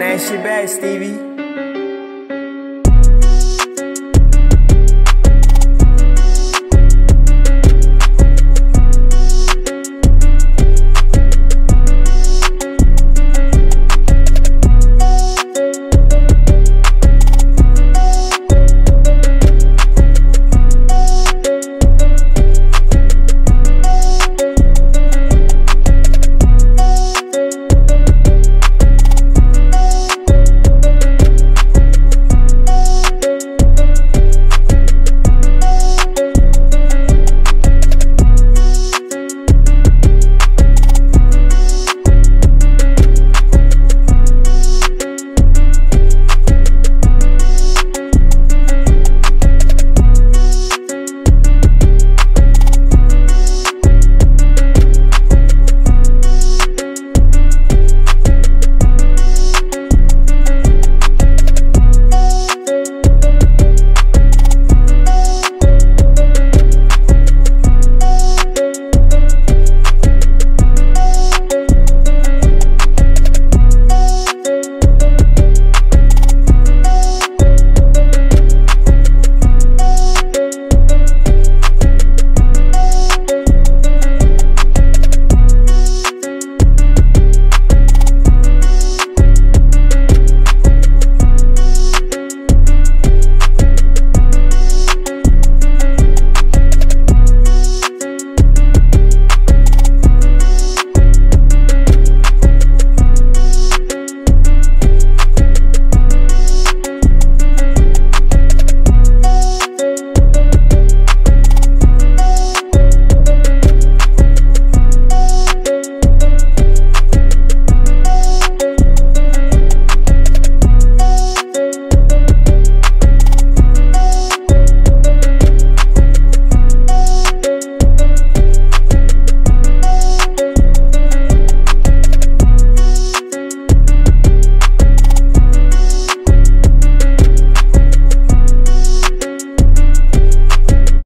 that shit back, Stevie.